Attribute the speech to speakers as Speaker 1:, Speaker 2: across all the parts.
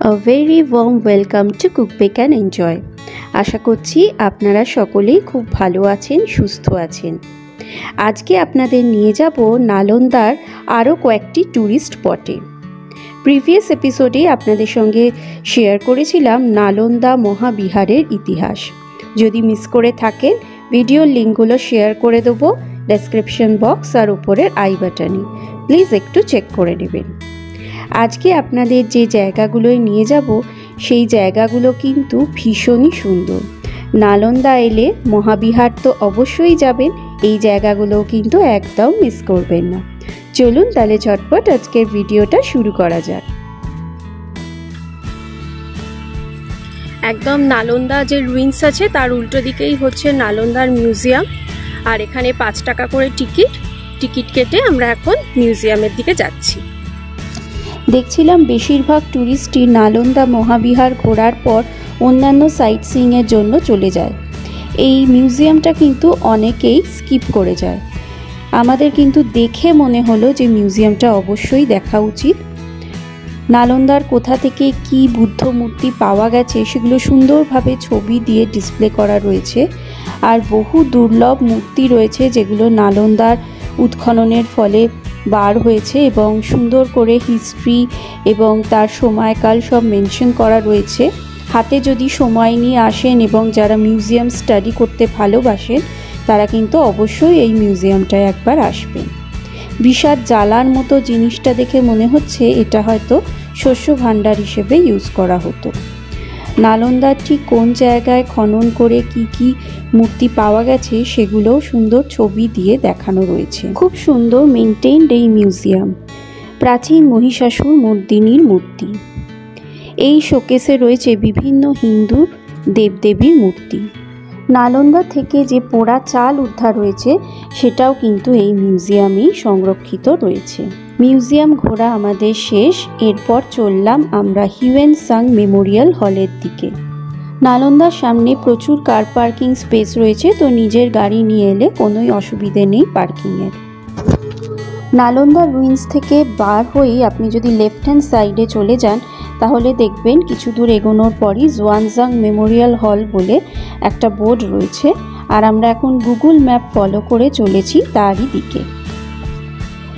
Speaker 1: A very warm welcome to cook bake and enjoy আশা করছি আপনারা সকলেই খুব ভালো আছেন, সুস্থ আছেন। আজকে আপনাদের নিয়ে যাব নালন্দার আরও কয়েকটি ট্যুরিস্ট স্পটে। প্রিভিয়াস এপিসোডে আপনাদের সঙ্গে শেয়ার করেছিলাম নালন্দা মহাবিহারের ইতিহাস। যদি মিস করে থাকেন, ভিডিওর লিঙ্কগুলো শেয়ার করে দেবো ডেসক্রিপশন বক্স আর উপরের আই বাটনে। প্লিজ একটু চেক করে নেবেন। আজকে আপনাদের যে জায়গাগুলোয় নিয়ে যাব, সেই জায়গাগুলো কিন্তু ভীষণই সুন্দর। নালন্দা এলে মহাবিহার তো অবশ্যই যাবেন, এই জায়গাগুলোও কিন্তু একদম মিস করবেন না। চলুন তাহলে ঝটপট আজকের ভিডিওটা শুরু করা যাক।
Speaker 2: একদম নালন্দা যে রুইন্স আছে, তার উল্টো দিকেই হচ্ছে নালন্দার মিউজিয়াম আর এখানে পাঁচ টাকা করে টিকিট টিকিট কেটে আমরা এখন মিউজিয়ামের দিকে যাচ্ছি।
Speaker 1: দেখছিলাম বেশিরভাগ ট্যুরিস্টই নালন্দা মহাবিহার ঘোরার পর অন্যান্য সাইট সিইংয়ের জন্য চলে যায়। এই মিউজিয়ামটা কিন্তু অনেকেই স্কিপ করে যায়। আমাদের কিন্তু দেখে মনে হলো যে মিউজিয়ামটা অবশ্যই দেখা উচিত। নালন্দার কোথা থেকে কি বুদ্ধ মূর্তি পাওয়া গেছে সেগুলো সুন্দরভাবে ছবি দিয়ে ডিসপ্লে করা রয়েছে। আর বহু দুর্লভ মূর্তি রয়েছে যেগুলো নালন্দার উৎখননের ফলে বার হয়েছে এবং সুন্দর করে হিস্ট্রি এবং তার সময়কাল সব মেনশন করা রয়েছে। হাতে যদি সময় নিয়ে আসেন এবং যারা মিউজিয়াম স্টাডি করতে ভালোবাসেন, তারা কিন্তু অবশ্যই এই মিউজিয়ামটায় একবার আসবেন। বিষাদ জ্বালার মতো জিনিসটা দেখে মনে হচ্ছে এটা হয়তো শস্য ভাণ্ডার হিসেবে ইউজ করা হতো। নালন্দার ঠিক কোন জায়গায় খনন করে কি কি মূর্তি পাওয়া গেছে সেগুলোও সুন্দর ছবি দিয়ে দেখানো রয়েছে। খুব সুন্দর মেনটেইনড এই মিউজিয়াম প্রাচীন মহিষাসুর মর্দিনীর মূর্তি। এই শোকেসে রয়েছে বিভিন্ন হিন্দু দেবদেবীর মূর্তি। নালন্দা থেকে যে পোড়া চাল উদ্ধার হয়েছে, সেটাও কিন্তু এই মিউজিয়ামেই সংরক্ষিত রয়েছে। মিউজিয়াম ঘোরা আমাদের শেষ, এরপর চললাম আমরা হিউয়েন সাং মেমোরিয়াল হলের দিকে। নালন্দার সামনে প্রচুর কার পার্কিং স্পেস রয়েছে, তো নিজের গাড়ি নিয়ে এলে কোনোই অসুবিধে নেই পার্কিংয়ের। নালন্দা রুইন্স থেকে বার হয়েই আপনি যদি লেফট হ্যান্ড সাইডে চলে যান, তাহলে দেখবেন কিছু দূর এগোনোর পরই জোয়ানজাং মেমোরিয়াল হল বলে একটা বোর্ড রয়েছে, আর আমরা এখন গুগল ম্যাপ ফলো করে চলেছি তারই দিকে।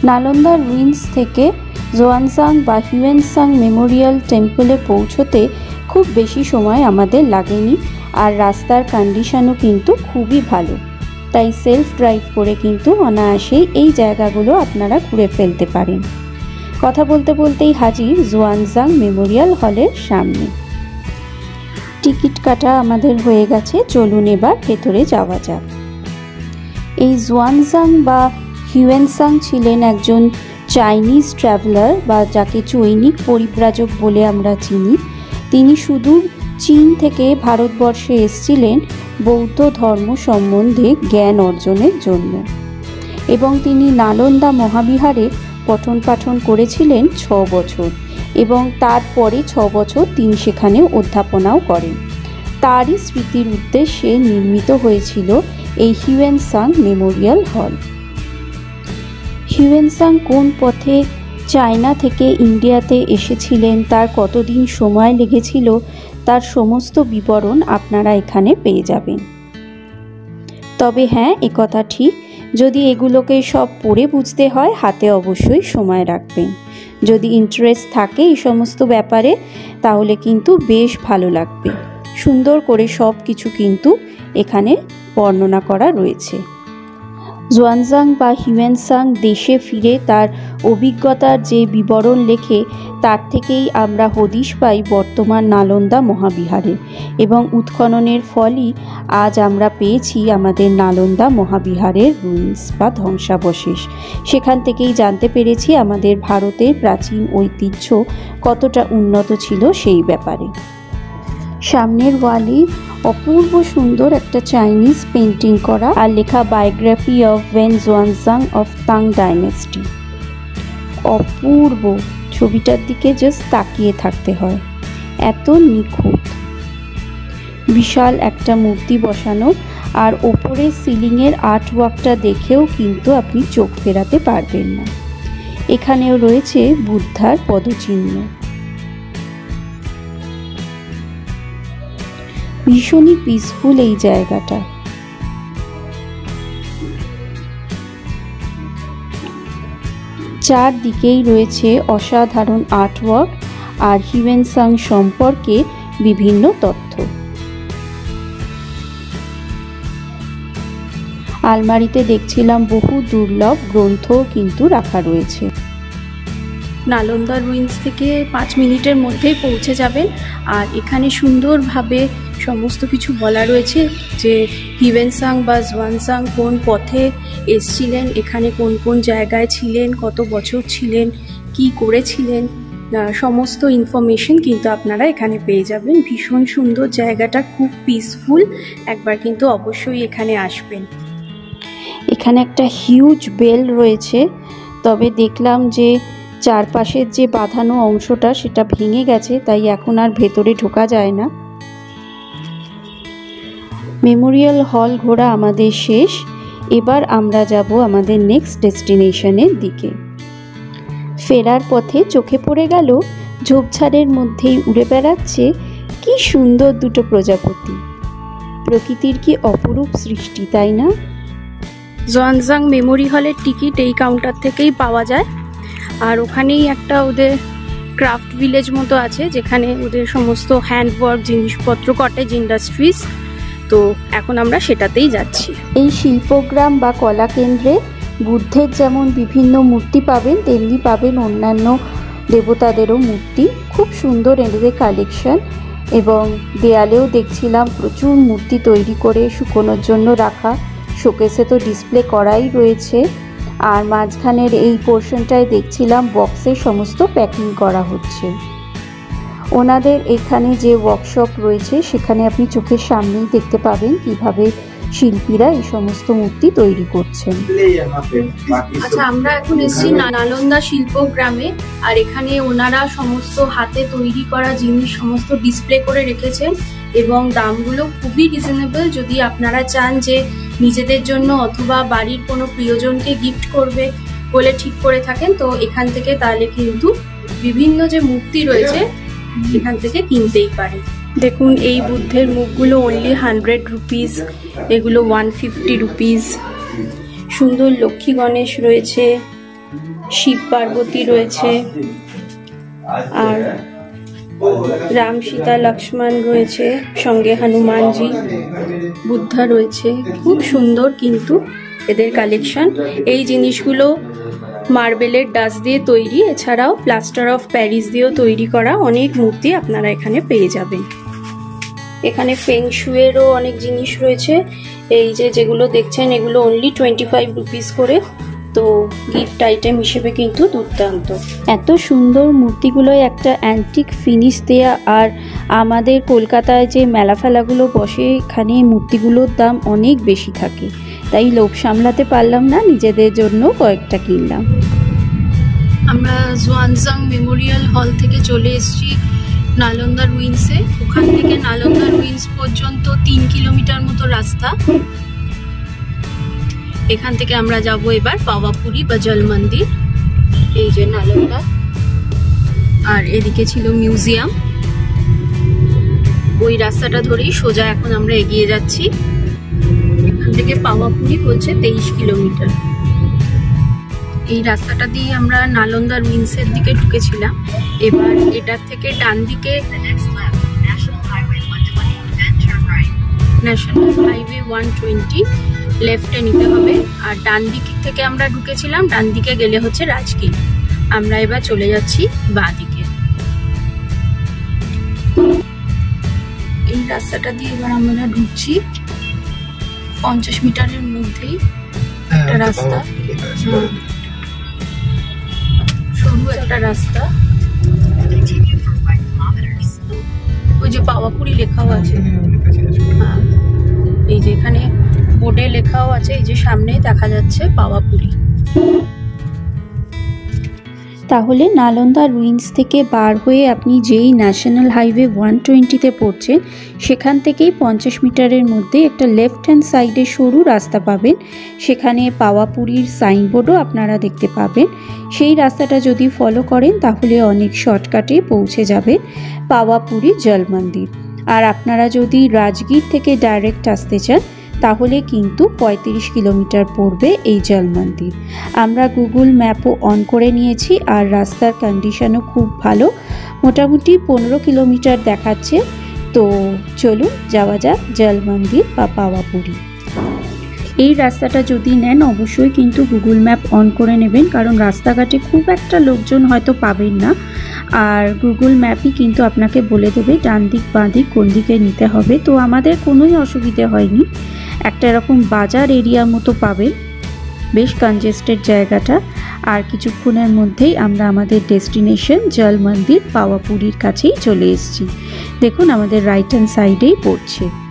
Speaker 1: নালন্দা রুইন্স থেকে জোয়ানসাং বা হিউয়েনসাং মেমোরিয়াল টেম্পলে পৌঁছতে খুব বেশি সময় আমাদের লাগেনি আর রাস্তার কন্ডিশনও কিন্তু খুবই ভালো। তাই সেলফ ড্রাইভ করে কিন্তু অনায়াসেই এই জায়গাগুলো আপনারা ঘুরে ফেলতে পারেন। কথা বলতে বলতেই হাজির জোয়ানজাং মেমোরিয়াল হলের সামনে। টিকিট কাটা আমাদের হয়ে গেছে, চলুন এবার ভেতরে যাওয়া যাক। এই জোয়ানজাং বা হিউয়েনসাং ছিলেন একজন চাইনিজ ট্রাভেলার বা যাকে চৈনিক পরিব্রাজক বলে আমরা চিনি। তিনি সুদূর চীন থেকে ভারতবর্ষে এসছিলেন বৌদ্ধ ধর্ম সম্বন্ধে জ্ঞান অর্জনের জন্য। এবং তিনি নালন্দা মহাবিহারে পঠন পাঠন করেছিলেন ছ বছর এবং তারপরে ছ বছর তিনি সেখানে অধ্যাপনাও করেন। তারই স্মৃতির উদ্দেশ্যে নির্মিত হয়েছিল এই হিউয়েনসাং মেমোরিয়াল হল হিউয়েনসাং কোন পথে চায়না থেকে ইন্ডিয়াতে এসেছিলেন? তার কতদিন সময় লেগেছিল? তার সমস্ত বিবরণ আপনারা এখানে পেয়ে যাবেন। তবে হ্যাঁ একথা ঠিক। যদি এগুলোকে সব পড়ে বুঝতে হয়, হাতে অবশ্যই সময় রাখবেন। যদি ইন্টারেস্ট থাকে এই সমস্ত ব্যাপারে, তাহলে কিন্তু বেশ ভালো লাগবে। সুন্দর করে সব কিছু কিন্তু এখানে বর্ণনা করা রয়েছে। জোয়ানজাং বা হিউয়েনসাং দেশে ফিরে তার অভিজ্ঞতার যে বিবরণ লেখে, তার থেকেই আমরা হদিশ পাই বর্তমান নালন্দা মহাবিহারে এবং উৎখননের ফলই আজ আমরা পেয়েছি আমাদের নালন্দা মহাবিহারের রুইন্স বা ধ্বংসাবশেষ। সেখান থেকেই জানতে পেরেছি আমাদের ভারতের প্রাচীন ঐতিহ্য কতটা উন্নত ছিল সেই ব্যাপারে। সামনের ওয়ালে অপূর্ব সুন্দর একটা চাইনিজ পেন্টিং করা আর লেখা biography of when Xuanzang of Tang dynasty অপূর্ব। ছবিটার দিকে জাস্ট তাকিয়ে থাকতে হয়। এত নিখুঁত। বিশাল একটা মূর্তি বসানো আর ওপরে সিলিংয়ের আর্ট ওয়ার্কটা দেখেও কিন্তু আপনি চোখ ফেরাতে পারবেন না। এখানেও রয়েছে বুদ্ধার পদচিহ্ন। ভীষণই পিসফুল এই জায়গাটা। চারদিকেই রয়েছে অসাধারণ আর্টওয়ার্ক আর হিউয়েনসাং সম্পর্কে বিভিন্ন তথ্য। আলমারিতে দেখছিলাম বহু দুর্লভ গ্রন্থও কিন্তু রাখা রয়েছে।
Speaker 2: নালন্দা রুইন্স থেকে পাঁচ মিনিটের মধ্যেই পৌঁছে যাবেন। আর এখানে সুন্দরভাবে সমস্ত কিছু বলা রয়েছে যে হিভেন সাং বা জোয়ানসাং কোন পথে এসছিলেন, এখানে কোন কোন জায়গায় ছিলেন, কত বছর ছিলেন, কি করেছিলেন সমস্ত ইনফরমেশন কিন্তু আপনারা এখানে পেয়ে যাবেন। ভীষণ সুন্দর জায়গাটা, খুব পিসফুল একবার কিন্তু অবশ্যই এখানে আসবেন।
Speaker 1: এখানে একটা হিউজ বেল রয়েছে। তবে দেখলাম যে চারপাশের যে বাঁধানো অংশটা, সেটা ভেঙে গেছে, তাই এখন আর ভেতরে ঢোকা যায় না। মেমোরিয়াল হল ঘোরা আমাদের শেষ। এবার আমরা যাব আমাদের নেক্সট ডেস্টিনেশনের দিকে। ফেরার পথে চোখে পড়ে গেল ঝোপঝাড়ের মধ্যেই উড়ে বেড়াচ্ছে কি সুন্দর দুটো প্রজাপতি। প্রকৃতির কি অপরূপ সৃষ্টি, তাই না?
Speaker 2: জোয়ানজাং মেমোরি হলের টিকিট এই কাউন্টার থেকেই পাওয়া যায়। আর ওখানেই একটা ওদের ক্রাফট ভিলেজ মতো আছে, যেখানে ওদের সমস্ত হ্যান্ডওয়ার্ক, জিনিসপত্র, কটেজ, ইন্ডাস্ট্রিজ তো এখন আমরা সেটাতেই যাচ্ছি।
Speaker 1: এই শিল্পগ্রাম বা কলা কেন্দ্রে বুদ্ধের যেমন বিভিন্ন মূর্তি পাবেন, তেমনি পাবেন অন্যান্য দেবতাদেরও মূর্তি। খুব সুন্দর এদের কালেকশন এবং দেয়ালেও দেখছিলাম প্রচুর মূর্তি তৈরি করে শুকোনোর জন্য রাখা। শোকেসে তো ডিসপ্লে করাই রয়েছে। আর মাঝখানের এই পোর্শনটায় দেখছিলাম বক্সে সমস্ত প্যাকিং করা হচ্ছে। ওনাদের এখানে যে ওয়ার্কশপ রয়েছে সেখানে আপনি চোখের সামনেই দেখতে পাবেন কীভাবে শিল্পীরা এই সমস্ত মূর্তি তৈরি করছেন।
Speaker 2: আচ্ছা আমরা এখন এসেছি না- নালন্দা শিল্পগ্রামে আর এখানে ওনারা সমস্ত হাতে তৈরি করা জিনিস সমস্ত ডিসপ্লে করে রেখেছেন এবং দামগুলো খুবই রিজনেবল যদি আপনারা চান যে নিজেদের জন্য অথবা বাড়ির কোনো প্রিয়জনকে গিফট করবে বলে ঠিক করে থাকেন তো এখান থেকে তাহলে কিন্তু বিভিন্ন যে মূর্তি রয়েছে এখান থেকে কিনতেই পারে। দেখুন, এই বুদ্ধের মুখগুলো অনলি হান্ড্রেড রুপিস এগুলো ওয়ান ফিফটি রুপিস সুন্দর লক্ষ্মী গণেশ রয়েছে, শিব পার্বতী রয়েছে, আর রাম সীতা লক্ষ্মণ রয়েছে, সঙ্গে হনুমানজি, বুদ্ধা রয়েছে। খুব সুন্দর কিন্তু এদের কালেকশন এই জিনিসগুলো মার্বেলের ডাস দিয়ে তৈরি, এছাড়াও প্লাস্টার অফ প্যারিস দিয়েও তৈরি করা অনেক মূর্তি আপনারা এখানে পেয়ে যাবেন। এখানে ফেংশুয়েরও অনেক জিনিস রয়েছে। এই যে যেগুলো দেখছেন, এগুলো অনলি টোয়েন্টি ফাইভ রুপিস করে। তো গিফট আইটেম হিসেবে কিন্তু দুর্দান্ত।
Speaker 1: এত সুন্দর মূর্তিগুলোয় একটা অ্যান্টিক ফিনিশ দেয়া, আর আমাদের কলকাতায় যে মেলা ফেলাগুলো বসে, এখানে মূর্তিগুলোর দাম অনেক বেশি থাকে। তাই লোভ সামলাতে পারলাম না, নিজেদের জন্য কয়েকটা কিনলাম।
Speaker 2: আমরা জোয়ানজাং মেমোরিয়াল হল থেকে চলে এসেছি নালন্দা রুইন্সে ওখান থেকে নালন্দা রুইন্স পর্যন্ত তিন কিলোমিটার মতো রাস্তা। এখান থেকে আমরা যাব এবার পাওয়াপুরি বা জল মন্দির। এই যে নালন্দা। আর এদিকে ছিল মিউজিয়াম। ওই রাস্তাটা ধরেই সোজা এখন আমরা এগিয়ে যাচ্ছি। এখান থেকে পাওয়াপুরি বলছে তেইশ কিলোমিটার। এই রাস্তাটা দিয়ে আমরা নালন্দা রুইন্সের দিকে ঢুকেছিলাম। এবার এটার থেকে ডান দিকে ন্যাশনাল হাইওয়ে ওয়ান টোয়েন্টি লেফটে নিতে হবে। আর ডান দিক থেকে আমরা ঢুকেছিলাম, ডান দিকে গেলে হচ্ছে রাজগীর। আমরা এবার চলে যাচ্ছি বাঁ দিকে। এই রাস্তাটা দিয়ে এবার আমরা ঢুকছি পঞ্চাশ মিটারের মধ্যেই একটা রাস্তা। সরু একটা রাস্তা। ওই যে পাওয়াপুরি লেখাও আছে। হ্যাঁ। এই যে এখানে বোর্ডে লেখাও আছে এই যে সামনে দেখা যাচ্ছে পাওয়াপুরি
Speaker 1: তাহলে নালন্দা রুইন্স থেকে বার হয়ে আপনি যেই ন্যাশনাল হাইওয়ে ওয়ান টোয়েন্টিতে পড়ছেন, সেখান থেকেই পঞ্চাশ মিটারের মধ্যে একটা লেফট হ্যান্ড সাইডে সরু রাস্তা পাবেন। সেখানে পাওয়াপুরীর সাইনবোর্ডও আপনারা দেখতে পাবেন। সেই রাস্তাটা যদি ফলো করেন, তাহলে অনেক শর্টকাটে পৌঁছে যাবে পাওয়াপুরী জল মন্দির। আর আপনারা যদি রাজগীর থেকে ডাইরেক্ট আসতে চান তাহলে কিন্তু ৩৫ কিলোমিটার পড়বে এই জল মন্দির। আমরা গুগল ম্যাপও অন করে নিয়েছি আর রাস্তার কন্ডিশনও খুব ভালো। মোটামুটি পনেরো কিলোমিটার দেখাচ্ছে। তো চলুন যাওয়া যাক জল মন্দির বা পাওয়াপুরি। এই রাস্তাটা যদি নেন, অবশ্যই কিন্তু গুগল ম্যাপ অন করে নেবেন, কারণ রাস্তাঘাটে খুব একটা লোকজন হয়তো পাবেন না। আর গুগল ম্যাপই কিন্তু আপনাকে বলে দেবে ডান দিক, বাঁ দিক, কোন দিকে নিতে হবে। তো আমাদের কোনোই অসুবিধে হয়নি। একটা এরকম বাজার এরিয়া মতো পাবেন, বেশ কনজেস্টেড জায়গাটা। আর কিছুক্ষণের মধ্যেই আমরা আমাদের ডেস্টিনেশন জল মন্দির পাওয়াপুরীর কাছেই চলে এসেছি। দেখুন, আমাদের রাইট হ্যান্ড সাইডেই পড়ছে।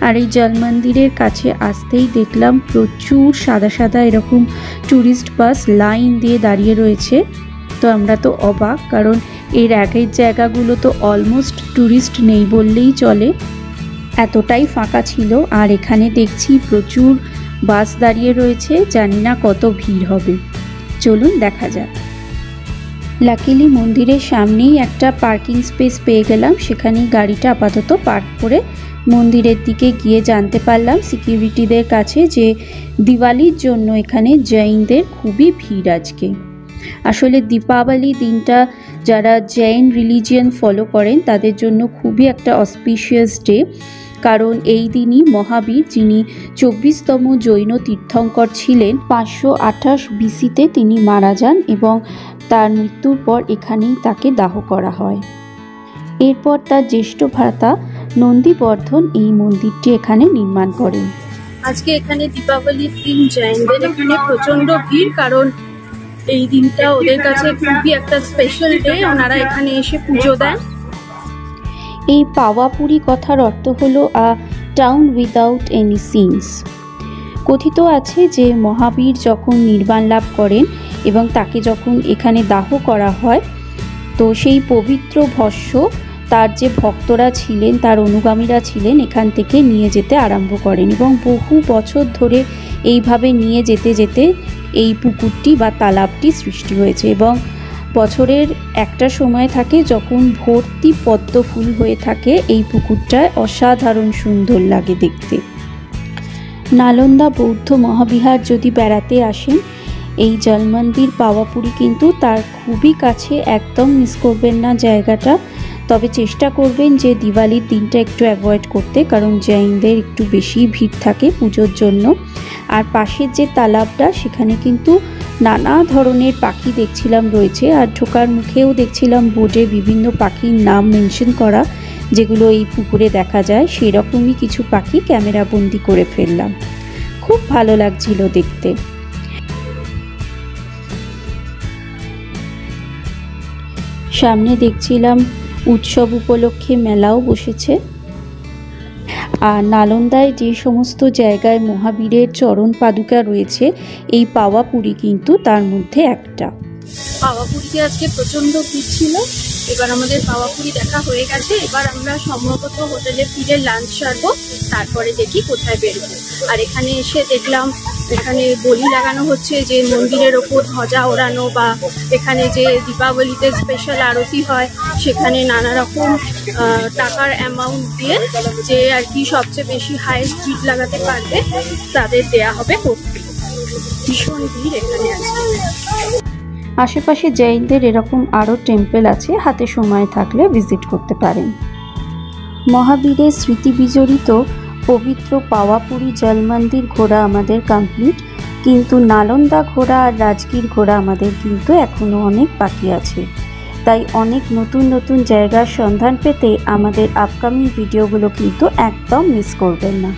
Speaker 1: আর এই জল মন্দিরের কাছে আসতেই দেখলাম প্রচুর সাদা সাদা এরকম ট্যুরিস্ট বাস লাইন দিয়ে দাঁড়িয়ে রয়েছে। তো আমরা তো অবাক, কারণ এর আগের জায়গাগুলো তো অলমোস্ট ট্যুরিস্ট নেই বললেই চলে। এতটাই ফাঁকা ছিল, আর এখানে দেখছি প্রচুর বাস দাঁড়িয়ে রয়েছে, জানি না কত ভিড় হবে। চলুন দেখা যাক। লাকিলি মন্দিরের সামনেই একটা পার্কিং স্পেস পেয়ে গেলাম, সেখানেই গাড়িটা আপাতত পার্ক করে মন্দিরের দিকে গিয়ে জানতে পারলাম সিকিউরিটিদের কাছে যে দিওয়ালির জন্য এখানে জৈনদের খুবই ভিড় আজকে। আসলে দীপাবলি দিনটা যারা জৈন রিলিজিয়ান ফলো করেন, তাদের জন্য খুবই একটা অসপিশিয়াস ডে। কারণ এই দিনই মহাবীর, যিনি চব্বিশতম জৈন তীর্থঙ্কর ছিলেন, পাঁচশো আঠাশ বিসিতে তিনি মারা যান এবং তার মৃত্যুর পর এখানেই তাকে দাহ করা হয়। এরপর তার জ্যেষ্ঠ ভ্রাতা নন্দীবর্ধন এই মন্দিরটি এখানে নির্মাণ করেন।
Speaker 2: আজকে এখানে দীপাবলির দিন জৈনদের এখানে প্রচণ্ড ভিড় কারণ এই দিনটা ওদের কাছে খুবই একটা স্পেশাল ডে ওনারা এখানে এসে পুজো দেন।
Speaker 1: এই পাওয়াপুরি কথার অর্থ হলো a town without any sins কথিত আছে যে মহাবীর যখন নির্বাণ লাভ করেন এবং তাকে যখন এখানে দাহ করা হয় তো সেই পবিত্র ভস্য তার যে ভক্তরা ছিলেন, তার অনুগামীরা ছিলেন, এখান থেকে নিয়ে যেতে আরম্ভ করেন এবং বহু বছর ধরে এইভাবে নিয়ে যেতে যেতে এই পুকুরটি বা তালাবটি সৃষ্টি হয়েছে এবং বছরের একটা সময় থাকে যখন ভর্তি পদ্ম ফুল হয়ে থাকে এই পুকুরটায় অসাধারণ সুন্দর লাগে দেখতে। নালন্দা বৌদ্ধ মহাবিহার যদি বেড়াতে আসেন, এই জলমন্দির পাওয়াপুরি কিন্তু তার খুবই কাছে একদম মিস করবেন না জায়গাটা। তবে চেষ্টা করবেন যে দিওয়ালির দিনটা একটু অ্যাভয়েড করতে, কারণ জৈনদের একটু বেশি ভিড় থাকে পুজোর জন্য। আর পাশের যে তালাবটা, সেখানে কিন্তু নানা ধরনের পাখি দেখছিলাম রয়েছে। আর ঢোকার মুখেও দেখছিলাম বোর্ডে বিভিন্ন পাখির নাম মেনশন করা, যেগুলো এই পুকুরে দেখা যায়। সেরকমই কিছু পাখি ক্যামেরা বন্দি করে ফেললাম। খুব ভালো লাগছিল দেখতে। সামনে দেখছিলাম উৎসব উপলক্ষে মেলাও বসেছে। আর নালন্দায় যে সমস্ত জায়গায় মহাবীরের চরণ পাদুকা রয়েছে, এই পাওয়া পাওয়াপুরি কিন্তু তার মধ্যে একটা।
Speaker 2: পাওয়া পাওয়াপুরিতে আজকে প্রচণ্ড ভিড় ছিল। এবার আমাদের পাওয়া পাওয়াপুরি দেখা হয়ে গেছে। এবার আমরা সম্ভবত হোটেলে ফিরে লাঞ্চ সারবো। তারপরে দেখি কোথায় বেরোবো। আর এখানে এসে দেখলাম এখানে বলি লাগানো হচ্ছে যে মন্দিরের ওপর ধ্বজা ওড়ানো বা এখানে যে দীপাবলিতে স্পেশাল আরতি হয়, সেখানে নানা রকম টাকার অ্যামাউন্ট দিয়ে যে আর কি সবচেয়ে বেশি হাই স্পিড লাগাতে পারবে, তাদের দেয়া হবে ভীষণ ভিড় এখানে আছে।
Speaker 1: আশেপাশে জৈনদের এরকম আরও টেম্পল আছে, হাতে সময় থাকলে ভিজিট করতে পারেন। মহাবীরের স্মৃতি বিজড়িত পবিত্র পাওয়াপুরি জল মন্দির ঘোরা আমাদের কমপ্লিট কিন্তু নালন্দা ঘোরা আর রাজগীর ঘোরা আমাদের কিন্তু এখনও অনেক বাকি আছে। তাই অনেক নতুন নতুন জায়গার সন্ধান পেতে আমাদের আপকামিং ভিডিওগুলো কিন্তু একদম মিস করবেন না।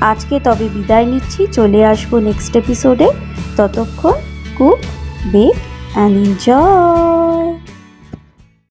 Speaker 1: আজকে তবে বিদায় নিচ্ছি, চলে আসব নেক্সট এপিসোডে ততক্ষণ কুক বেক অ্যান্ড enjoy.